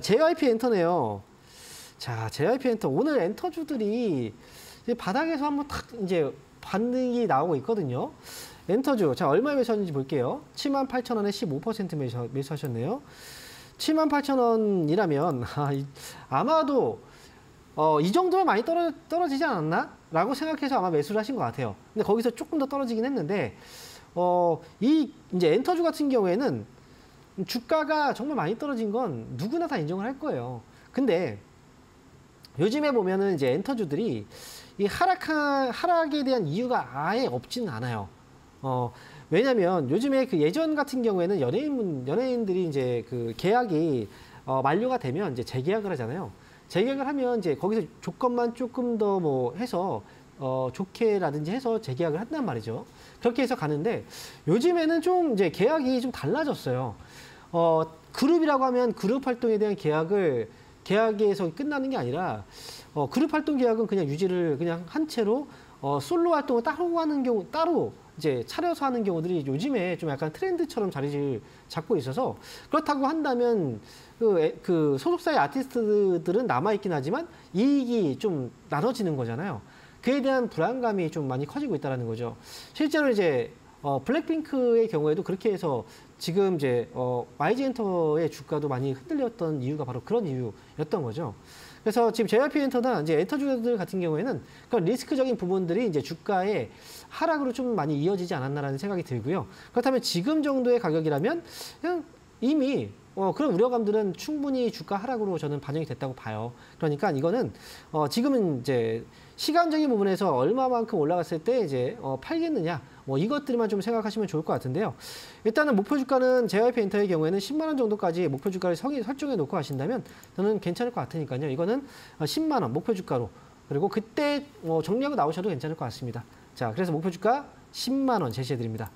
JYP 엔터네요. 자, JYP 엔터 오늘 엔터주들이 바닥에서 한번 탁 이제 반등이 나오고 있거든요. 엔터주 자 얼마에 매수하는지 볼게요. 78,000원에 15% 매수, 매수하셨네요. 78,000원이라면 아, 이- 아마도 어, 이 정도면 많이 떨어, 떨어지지 않았나? 라고 생각해서 아마 매수를 하신 것 같아요. 근데 거기서 조금 더 떨어지긴 했는데 어, 이 이제 엔터주 같은 경우에는 주가가 정말 많이 떨어진 건 누구나 다 인정을 할 거예요. 근데 요즘에 보면은 이제 엔터주들이 이 하락한 하락에 대한 이유가 아예 없지는 않아요. 어, 왜냐면 요즘에 그 예전 같은 경우에는 연예인 연예인들이 이제 그 계약이 어, 만료가 되면 이제 재계약을 하잖아요. 재계약을 하면 이제 거기서 조건만 조금 더 뭐 해서 어, 좋게라든지 해서 재계약을 한단 말이죠. 그렇게 해서 가는데 요즘에는 좀 이제 계약이 좀 달라졌어요. 어, 그룹이라고 하면 그룹 활동에 대한 계약을 계약에서 끝나는 게 아니라 어, 그룹 활동 계약은 그냥 유지를 그냥 한 채로 어, 솔로 활동을 따로 하는 경우 따로 이제 차려서 하는 경우들이 요즘에 좀 약간 트렌드처럼 자리를 잡고 있어서 그렇다고 한다면 그, 에- 그 소속사의 아티스트들은 남아 있긴 하지만 이익이 좀 나눠지는 거잖아요. 그에 대한 불안감이 좀 많이 커지고 있다는 거죠. 실제로 이제 어, 블랙핑크의 경우에도 그렇게 해서 지금 이제 어, YG 엔터의 주가도 많이 흔들렸던 이유가 바로 그런 이유였던 거죠. 그래서 지금 JYP 엔터나 이제 엔터주들 같은 경우에는 그런 리스크적인 부분들이 이제 주가의 하락으로 좀 많이 이어지지 않았나라는 생각이 들고요. 그렇다면 지금 정도의 가격이라면 그냥 이미 어, 그런 우려감들은 충분히 주가 하락으로 저는 반영이 됐다고 봐요. 그러니까 이거는 어, 지금은 이제 시간적인 부분에서 얼마만큼 올라갔을 때 이제 어, 팔겠느냐 뭐 이것들만 좀 생각하시면 좋을 것 같은데요. 일단은 목표 주가는 JYP 엔터의 경우에는 10만 원 정도까지 목표 주가를 성이 설정해 놓고 하신다면 저는 괜찮을 것 같으니까요. 이거는 어, 10만 원 목표 주가로 그리고 그때 어, 정리하고 나오셔도 괜찮을 것 같습니다. 자, 그래서 목표 주가 10만 원 제시해 드립니다.